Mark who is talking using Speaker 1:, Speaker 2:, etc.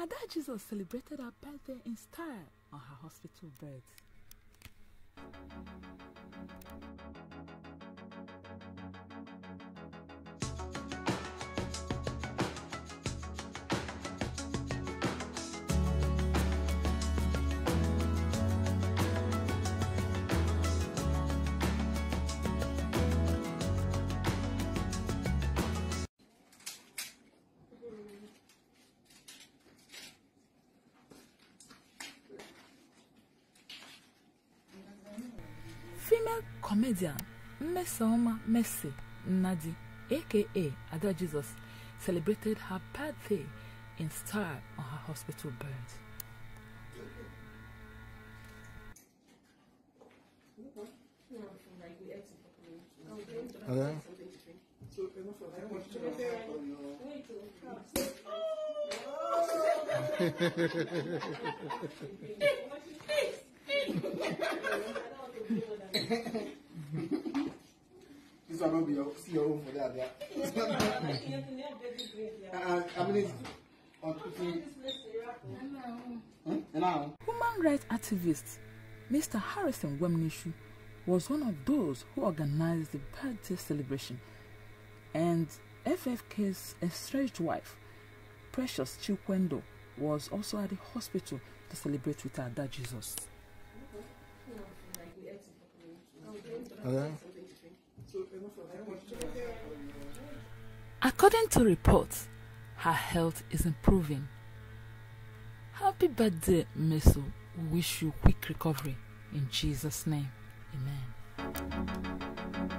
Speaker 1: Ada Jesus celebrated her birthday in style on her hospital bed. Female comedian Mmesoma Mercy Nadi, aka Ada Jesus, celebrated her birthday in style on her hospital bed.
Speaker 2: Okay.
Speaker 3: This one will be your, see your room for that. Yeah. uh, I mean, it's on cooking. Hmm? Now,
Speaker 1: Human rights activist Mr. Harrison Gwamnishu was one of those who organized the birthday celebration, and FFK's estranged wife, Precious Chikwendu, was also at the hospital to celebrate with Ada Jesus.
Speaker 2: Okay.
Speaker 1: According to reports, her health is improving. Happy birthday, Meso. We wish you quick recovery. In Jesus' name, amen.